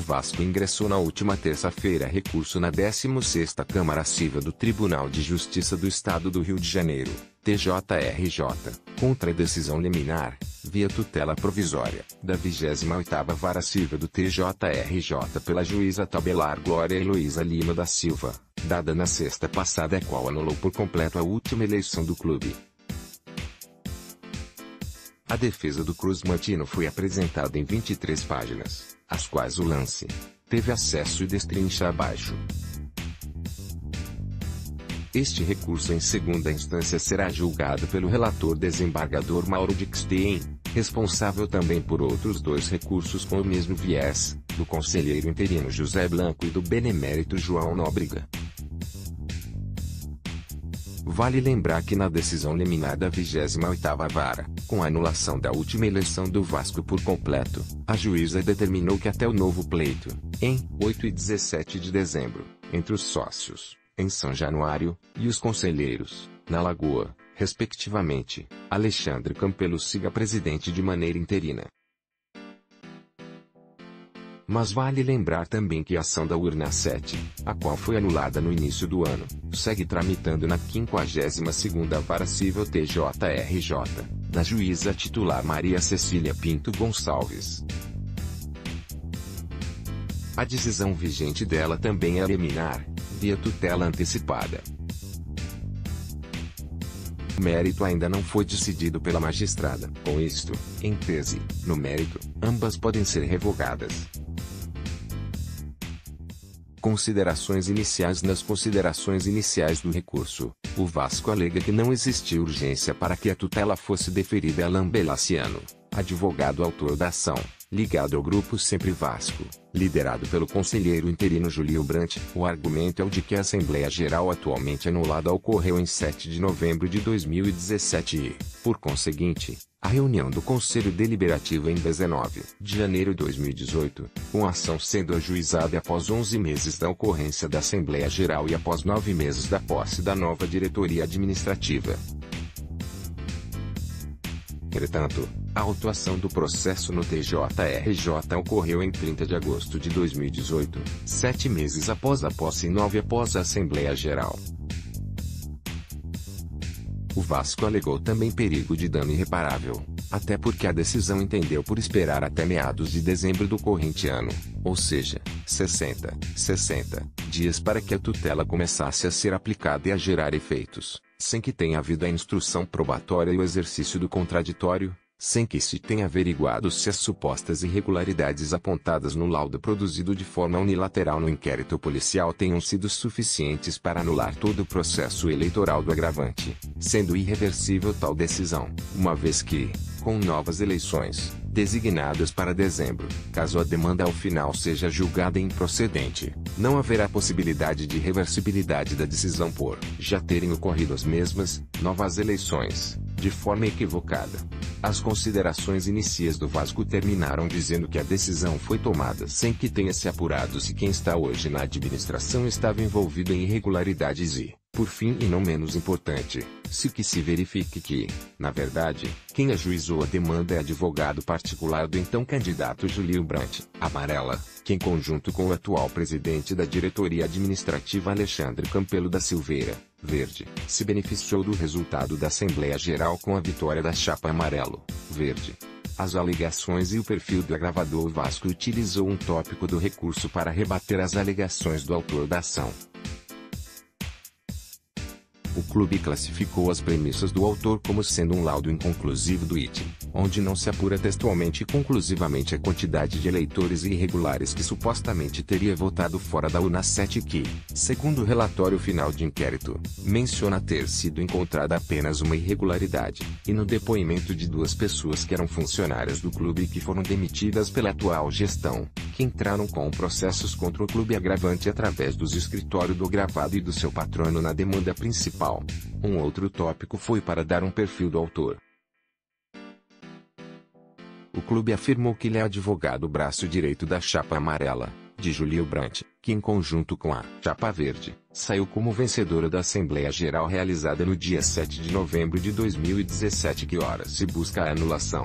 O Vasco ingressou na última terça-feira recurso na 16ª Câmara Civil do Tribunal de Justiça do Estado do Rio de Janeiro, TJRJ, contra a decisão liminar, via tutela provisória, da 28ª Vara Civil do TJRJ pela juíza tabelar Glória Heloísa Lima da Silva, dada na sexta passada a qual anulou por completo a última eleição do clube. A defesa do Cruz Mantino foi apresentada em 23 páginas, as quais o lance teve acesso e destrincha abaixo. Este recurso em segunda instância será julgado pelo relator desembargador Mauro Dixtein, responsável também por outros dois recursos com o mesmo viés, do conselheiro interino José Blanco e do benemérito João Nóbrega. Vale lembrar que na decisão liminar da 28ª Vara, com a anulação da última eleição do Vasco por completo, a juíza determinou que até o novo pleito, em 8 e 17 de dezembro, entre os sócios, em São Januário, e os conselheiros, na Lagoa, respectivamente, Alexandre Campelo siga presidente de maneira interina. Mas vale lembrar também que a ação da urna 7, a qual foi anulada no início do ano, segue tramitando na 52ª Vara Civil TJRJ, da juíza titular Maria Cecília Pinto Gonçalves. A decisão vigente dela também é liminar, via tutela antecipada. O mérito ainda não foi decidido pela magistrada. Com isto, em tese, no mérito, ambas podem ser revogadas. Considerações iniciais Nas considerações iniciais do recurso, o Vasco alega que não existiu urgência para que a tutela fosse deferida a Alain Belaciano, advogado autor da ação, ligado ao grupo Sempre Vasco, liderado pelo conselheiro interino Julio Brant. O argumento é o de que a Assembleia Geral atualmente anulada ocorreu em 7 de novembro de 2017 e, por conseguinte, a reunião do Conselho Deliberativo em 19 de janeiro de 2018, com ação sendo ajuizada após 11 meses da ocorrência da Assembleia Geral e após 9 meses da posse da nova diretoria administrativa. Entretanto, a autuação do processo no TJRJ ocorreu em 30 de agosto de 2018, sete meses após a posse e nove após a Assembleia Geral. O Vasco alegou também perigo de dano irreparável, até porque a decisão entendeu por esperar até meados de dezembro do corrente ano, ou seja, 60, 60 dias para que a tutela começasse a ser aplicada e a gerar efeitos sem que tenha havido a instrução probatória e o exercício do contraditório, sem que se tenha averiguado se as supostas irregularidades apontadas no laudo produzido de forma unilateral no inquérito policial tenham sido suficientes para anular todo o processo eleitoral do agravante, sendo irreversível tal decisão, uma vez que, com novas eleições, designadas para dezembro, caso a demanda ao final seja julgada improcedente, não haverá possibilidade de reversibilidade da decisão por já terem ocorrido as mesmas, novas eleições, de forma equivocada. As considerações iniciais do Vasco terminaram dizendo que a decisão foi tomada sem que tenha se apurado se quem está hoje na administração estava envolvido em irregularidades e, por fim e não menos importante, se que se verifique que, na verdade, quem ajuizou a demanda é advogado particular do então candidato Julio Brandt, Amarela, que em conjunto com o atual presidente da diretoria administrativa Alexandre Campelo da Silveira, Verde, se beneficiou do resultado da Assembleia Geral com a vitória da chapa Amarelo, Verde. As alegações e o perfil do agravador Vasco utilizou um tópico do recurso para rebater as alegações do autor da ação. O clube classificou as premissas do autor como sendo um laudo inconclusivo do IT, onde não se apura textualmente e conclusivamente a quantidade de eleitores irregulares que supostamente teria votado fora da urna 7 que, segundo o relatório final de inquérito, menciona ter sido encontrada apenas uma irregularidade, e no depoimento de duas pessoas que eram funcionárias do clube e que foram demitidas pela atual gestão, que entraram com processos contra o clube agravante através dos escritórios do gravado e do seu patrono na demanda principal. Um outro tópico foi para dar um perfil do autor. O clube afirmou que ele é advogado braço direito da chapa amarela, de Julio Brandt, que em conjunto com a chapa verde, saiu como vencedora da Assembleia Geral realizada no dia 7 de novembro de 2017 que ora se busca a anulação.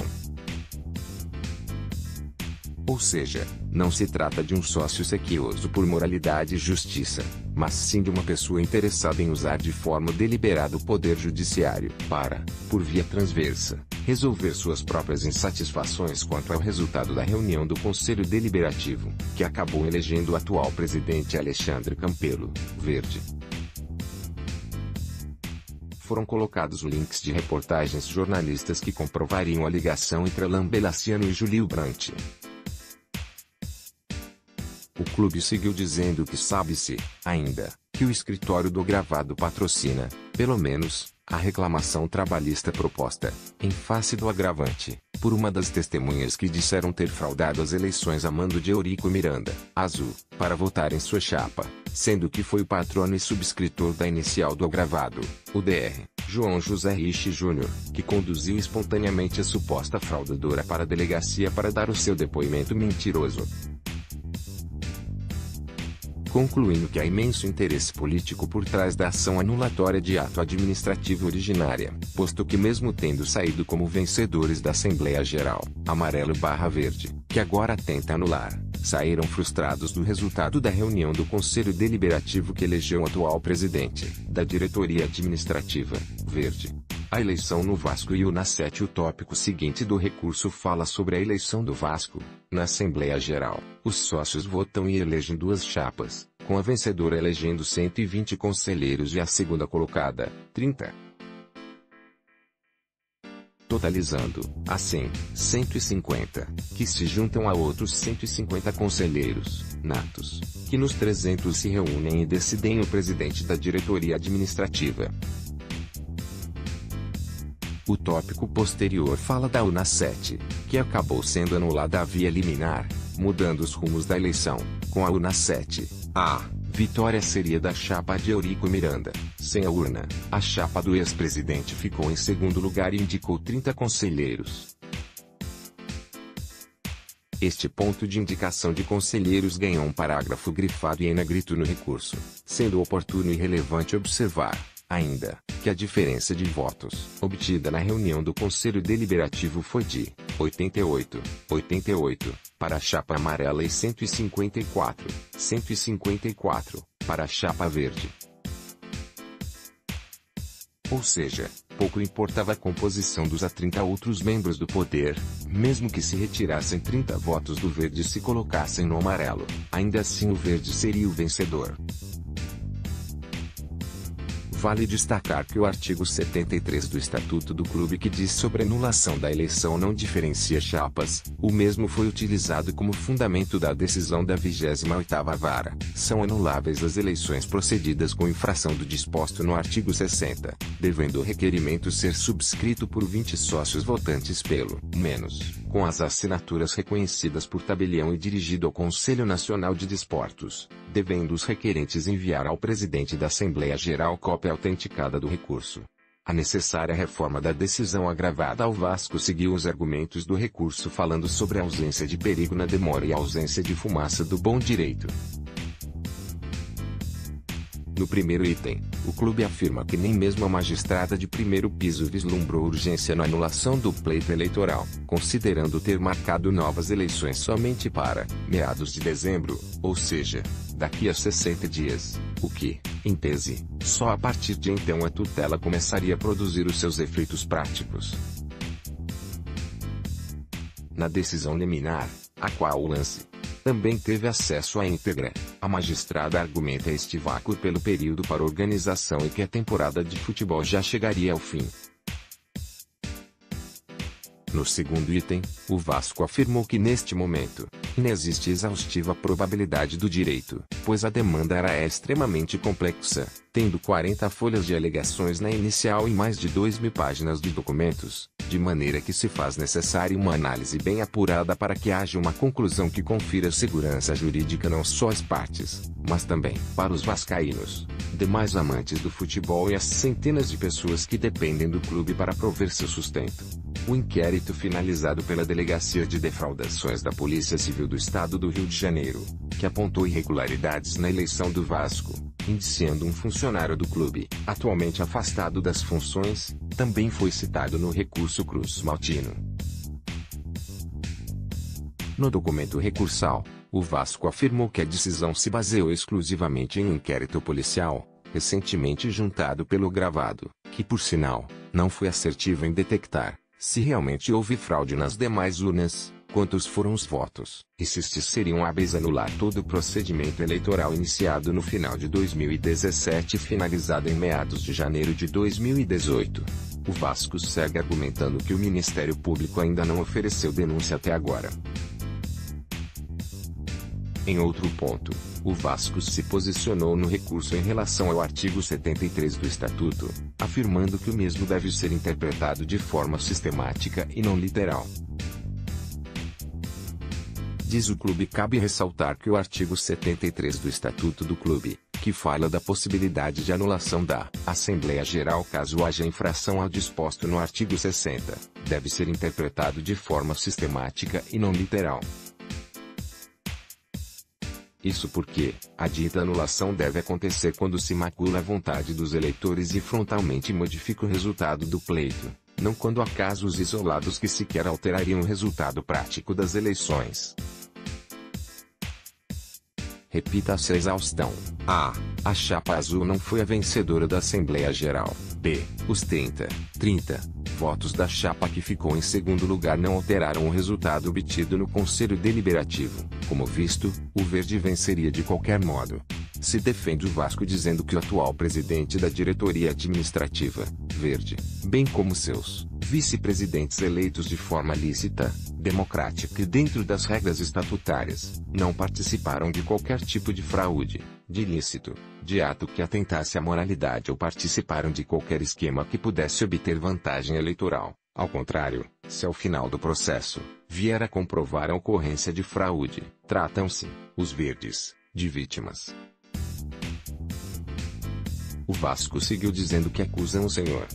Ou seja, não se trata de um sócio sequioso por moralidade e justiça, mas sim de uma pessoa interessada em usar de forma deliberada o poder judiciário para, por via transversa, resolver suas próprias insatisfações quanto ao resultado da reunião do Conselho Deliberativo, que acabou elegendo o atual presidente Alexandre Campelo, verde. Foram colocados links de reportagens jornalistas que comprovariam a ligação entre Alain Belaciano e Julio Brandt. Clube seguiu dizendo que sabe-se, ainda, que o escritório do gravado patrocina, pelo menos, a reclamação trabalhista proposta, em face do agravante, por uma das testemunhas que disseram ter fraudado as eleições a mando de Eurico Miranda, azul, para votar em sua chapa, sendo que foi o patrono e subscritor da inicial do agravado, o DR, João José Rich Júnior, que conduziu espontaneamente a suposta fraudadora para a delegacia para dar o seu depoimento mentiroso concluindo que há imenso interesse político por trás da ação anulatória de ato administrativo originária, posto que mesmo tendo saído como vencedores da Assembleia Geral, amarelo barra verde, que agora tenta anular, saíram frustrados do resultado da reunião do Conselho Deliberativo que elegeu o atual presidente, da diretoria administrativa, verde. A eleição no Vasco e o na 7 O tópico seguinte do recurso fala sobre a eleição do Vasco. Na Assembleia Geral, os sócios votam e elegem duas chapas, com a vencedora elegendo 120 conselheiros e a segunda colocada, 30. Totalizando, assim, 150, que se juntam a outros 150 conselheiros, natos, que nos 300 se reúnem e decidem o presidente da diretoria administrativa. O tópico posterior fala da UNA 7, que acabou sendo anulada via liminar, mudando os rumos da eleição, com a UNA 7. A vitória seria da chapa de Eurico Miranda. Sem a urna, a chapa do ex-presidente ficou em segundo lugar e indicou 30 conselheiros. Este ponto de indicação de conselheiros ganhou um parágrafo grifado e em negrito no recurso, sendo oportuno e relevante observar ainda, que a diferença de votos obtida na reunião do Conselho Deliberativo foi de 88, 88, para a chapa amarela e 154, 154, para a chapa verde. Ou seja, pouco importava a composição dos a 30 outros membros do poder, mesmo que se retirassem 30 votos do verde e se colocassem no amarelo, ainda assim o verde seria o vencedor. Vale destacar que o artigo 73 do Estatuto do Clube que diz sobre anulação da eleição não diferencia chapas, o mesmo foi utilizado como fundamento da decisão da 28ª Vara. São anuláveis as eleições procedidas com infração do disposto no artigo 60, devendo o requerimento ser subscrito por 20 sócios votantes pelo menos, com as assinaturas reconhecidas por tabelião e dirigido ao Conselho Nacional de Desportos, devendo os requerentes enviar ao presidente da Assembleia Geral cópia autenticada do recurso. A necessária reforma da decisão agravada ao Vasco seguiu os argumentos do recurso falando sobre a ausência de perigo na demora e a ausência de fumaça do bom direito. No primeiro item, o clube afirma que nem mesmo a magistrada de primeiro piso vislumbrou urgência na anulação do pleito eleitoral, considerando ter marcado novas eleições somente para meados de dezembro, ou seja, daqui a 60 dias, o que, em tese, só a partir de então a tutela começaria a produzir os seus efeitos práticos. Na decisão liminar, a qual o lance também teve acesso à íntegra, a magistrada argumenta este vácuo pelo período para organização e que a temporada de futebol já chegaria ao fim. No segundo item, o Vasco afirmou que neste momento, inexiste exaustiva probabilidade do direito, pois a demanda era extremamente complexa, tendo 40 folhas de alegações na inicial e mais de 2 mil páginas de documentos, de maneira que se faz necessária uma análise bem apurada para que haja uma conclusão que confira segurança jurídica não só às partes, mas também para os vascaínos, demais amantes do futebol e as centenas de pessoas que dependem do clube para prover seu sustento. O inquérito finalizado pela Delegacia de Defraudações da Polícia Civil do Estado do Rio de Janeiro, que apontou irregularidades na eleição do Vasco, indiciando um funcionário do clube, atualmente afastado das funções, também foi citado no recurso Cruz Maltino. No documento recursal, o Vasco afirmou que a decisão se baseou exclusivamente em um inquérito policial, recentemente juntado pelo gravado, que por sinal, não foi assertivo em detectar, se realmente houve fraude nas demais urnas, quantos foram os votos, e se estes seriam hábeis anular todo o procedimento eleitoral iniciado no final de 2017 e finalizado em meados de janeiro de 2018. O Vasco segue argumentando que o Ministério Público ainda não ofereceu denúncia até agora. Em outro ponto, o Vasco se posicionou no recurso em relação ao artigo 73 do Estatuto, afirmando que o mesmo deve ser interpretado de forma sistemática e não literal. Diz o clube cabe ressaltar que o artigo 73 do Estatuto do Clube, que fala da possibilidade de anulação da Assembleia Geral caso haja infração ao disposto no artigo 60, deve ser interpretado de forma sistemática e não literal. Isso porque, a dita anulação deve acontecer quando se macula a vontade dos eleitores e frontalmente modifica o resultado do pleito, não quando há casos isolados que sequer alterariam o resultado prático das eleições. Repita-se a exaustão. A. A chapa azul não foi a vencedora da Assembleia Geral. B. Os 30, 30 votos da chapa que ficou em segundo lugar não alteraram o resultado obtido no Conselho Deliberativo. Como visto, o verde venceria de qualquer modo. Se defende o Vasco dizendo que o atual presidente da diretoria administrativa, Verde, bem como seus vice-presidentes eleitos de forma lícita, democrática e dentro das regras estatutárias, não participaram de qualquer tipo de fraude, de ilícito, de ato que atentasse à moralidade ou participaram de qualquer esquema que pudesse obter vantagem eleitoral. Ao contrário, se ao final do processo, vier a comprovar a ocorrência de fraude, tratam-se, os verdes, de vítimas. O Vasco seguiu dizendo que acusam o senhor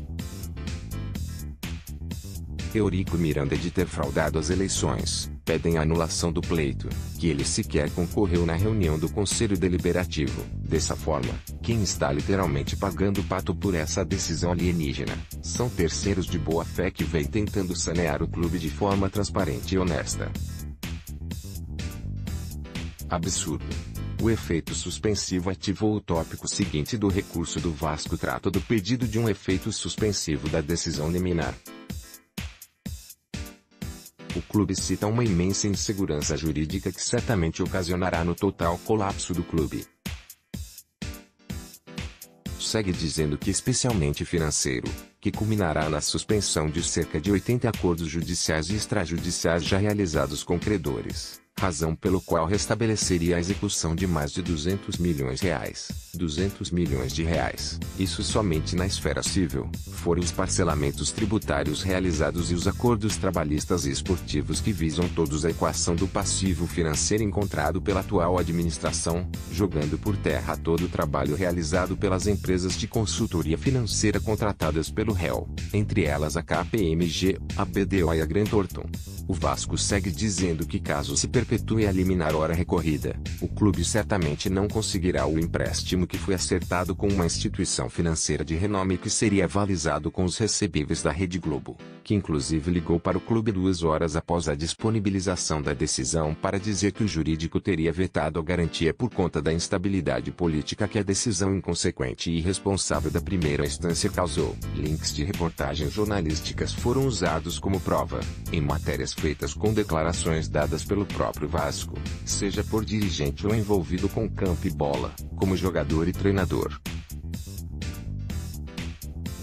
Eurico Miranda de ter fraudado as eleições, pedem a anulação do pleito, que ele sequer concorreu na reunião do Conselho Deliberativo. Dessa forma, quem está literalmente pagando pato por essa decisão alienígena, são terceiros de boa fé que vêm tentando sanear o clube de forma transparente e honesta. Absurdo. O efeito suspensivo ativou o tópico seguinte do recurso do Vasco trata do pedido de um efeito suspensivo da decisão liminar. O clube cita uma imensa insegurança jurídica que certamente ocasionará no total colapso do clube. Segue dizendo que especialmente financeiro, que culminará na suspensão de cerca de 80 acordos judiciais e extrajudiciais já realizados com credores razão pelo qual restabeleceria a execução de mais de 200 milhões reais. 200 milhões de reais. Isso somente na esfera civil, foram os parcelamentos tributários realizados e os acordos trabalhistas e esportivos que visam todos a equação do passivo financeiro encontrado pela atual administração, jogando por terra todo o trabalho realizado pelas empresas de consultoria financeira contratadas pelo réu, entre elas a KPMG, a BDO e a Grant Thornton. O Vasco segue dizendo que caso se perpetue a liminar hora recorrida, o clube certamente não conseguirá o empréstimo que foi acertado com uma instituição financeira de renome que seria avalizado com os recebíveis da Rede Globo, que inclusive ligou para o clube duas horas após a disponibilização da decisão para dizer que o jurídico teria vetado a garantia por conta da instabilidade política que a decisão inconsequente e irresponsável da primeira instância causou. Links de reportagens jornalísticas foram usados como prova, em matérias feitas com declarações dadas pelo próprio Vasco, seja por dirigente ou envolvido com campo e bola, como jogador e treinador.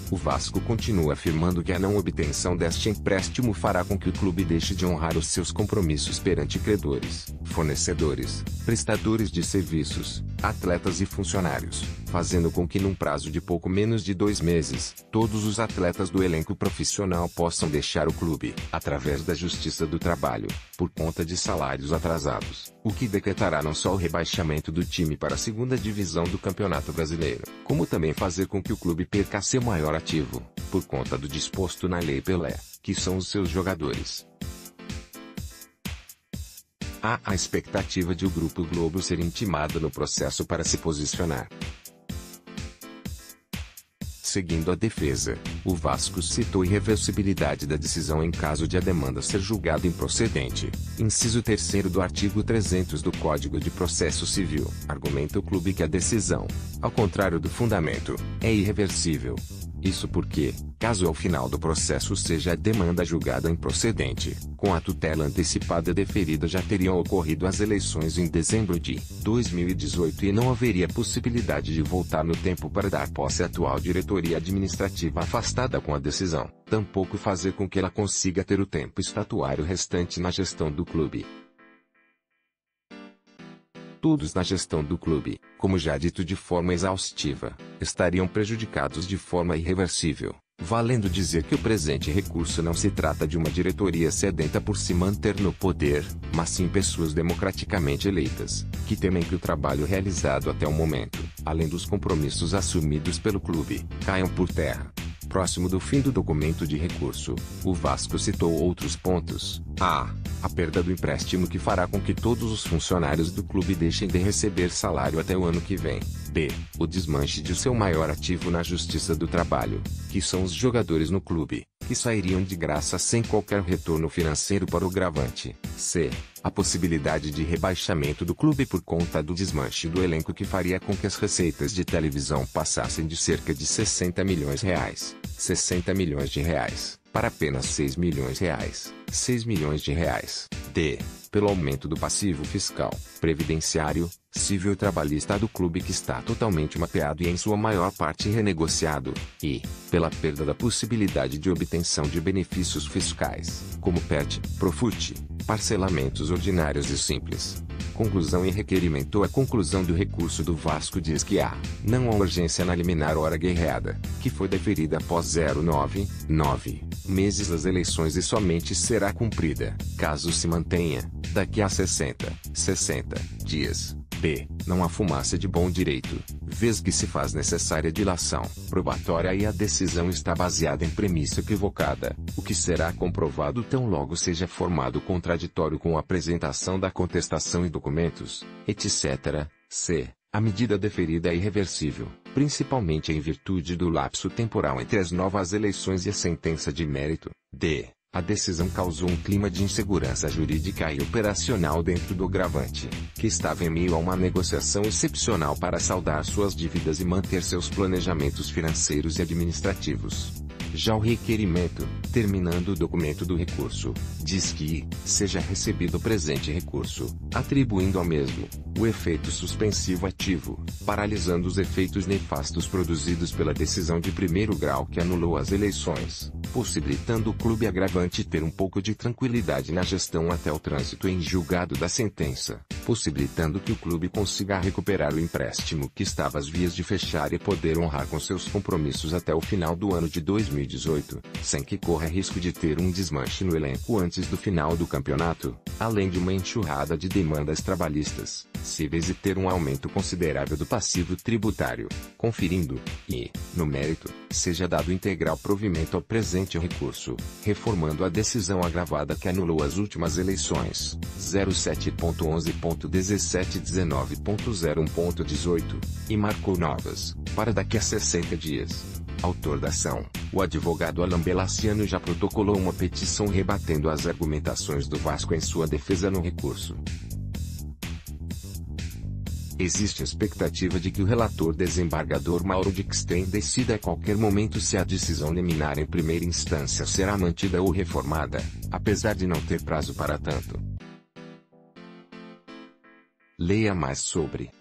O Vasco continua afirmando que a não obtenção deste empréstimo fará com que o clube deixe de honrar os seus compromissos perante credores, fornecedores, prestadores de serviços, atletas e funcionários, fazendo com que num prazo de pouco menos de dois meses, todos os atletas do elenco profissional possam deixar o clube, através da Justiça do Trabalho, por conta de salários atrasados, o que decretará não só o rebaixamento do time para a segunda divisão do Campeonato Brasileiro, como também fazer com que o clube perca seu maior ativo, por conta do disposto na Lei Pelé, que são os seus jogadores. Há a expectativa de o Grupo Globo ser intimado no processo para se posicionar. Seguindo a defesa, o Vasco citou irreversibilidade da decisão em caso de a demanda ser julgada improcedente. Inciso 3 do artigo 300 do Código de Processo Civil. Argumenta o clube que a decisão, ao contrário do fundamento, é irreversível. Isso porque, caso ao final do processo seja a demanda julgada improcedente, com a tutela antecipada deferida já teriam ocorrido as eleições em dezembro de 2018 e não haveria possibilidade de voltar no tempo para dar posse à atual diretoria administrativa afastada com a decisão, tampouco fazer com que ela consiga ter o tempo estatuário restante na gestão do clube todos na gestão do clube, como já dito de forma exaustiva, estariam prejudicados de forma irreversível. Valendo dizer que o presente recurso não se trata de uma diretoria sedenta por se manter no poder, mas sim pessoas democraticamente eleitas, que temem que o trabalho realizado até o momento, além dos compromissos assumidos pelo clube, caiam por terra. Próximo do fim do documento de recurso, o Vasco citou outros pontos. A. A perda do empréstimo que fará com que todos os funcionários do clube deixem de receber salário até o ano que vem. B. O desmanche de seu maior ativo na Justiça do Trabalho, que são os jogadores no clube, que sairiam de graça sem qualquer retorno financeiro para o gravante. C. A possibilidade de rebaixamento do clube por conta do desmanche do elenco que faria com que as receitas de televisão passassem de cerca de 60 milhões reais, 60 milhões de reais, para apenas 6 milhões reais, 6 milhões de reais. D. Pelo aumento do passivo fiscal, previdenciário, civil trabalhista do clube que está totalmente mapeado e em sua maior parte renegociado, e, pela perda da possibilidade de obtenção de benefícios fiscais, como PET, Profut, parcelamentos ordinários e simples. Conclusão e requerimento A conclusão do recurso do Vasco diz que há, não há urgência na liminar hora guerreada, que foi deferida após 09, 9 meses das eleições e somente será cumprida, caso se mantenha, daqui a 60, 60 dias. B. Não há fumaça de bom direito, vez que se faz necessária dilação probatória e a decisão está baseada em premissa equivocada, o que será comprovado tão logo seja formado contraditório com a apresentação da contestação e documentos, etc. C. A medida deferida é irreversível, principalmente em virtude do lapso temporal entre as novas eleições e a sentença de mérito. D. A decisão causou um clima de insegurança jurídica e operacional dentro do gravante, que estava em meio a uma negociação excepcional para saldar suas dívidas e manter seus planejamentos financeiros e administrativos. Já o requerimento, terminando o documento do recurso, diz que, seja recebido o presente recurso, atribuindo ao mesmo, o efeito suspensivo ativo, paralisando os efeitos nefastos produzidos pela decisão de primeiro grau que anulou as eleições, possibilitando o clube agravante ter um pouco de tranquilidade na gestão até o trânsito em julgado da sentença, possibilitando que o clube consiga recuperar o empréstimo que estava às vias de fechar e poder honrar com seus compromissos até o final do ano de 2020. 2018, sem que corra risco de ter um desmanche no elenco antes do final do campeonato, além de uma enxurrada de demandas trabalhistas, cíveis e ter um aumento considerável do passivo tributário, conferindo, e, no mérito, seja dado integral provimento ao presente recurso, reformando a decisão agravada que anulou as últimas eleições, 07.11.1719.01.18, e marcou novas, para daqui a 60 dias autor da ação, o advogado Alan Belaciano já protocolou uma petição rebatendo as argumentações do Vasco em sua defesa no recurso. Existe expectativa de que o relator desembargador Mauro Dixten decida a qualquer momento se a decisão liminar em primeira instância será mantida ou reformada, apesar de não ter prazo para tanto. Leia mais sobre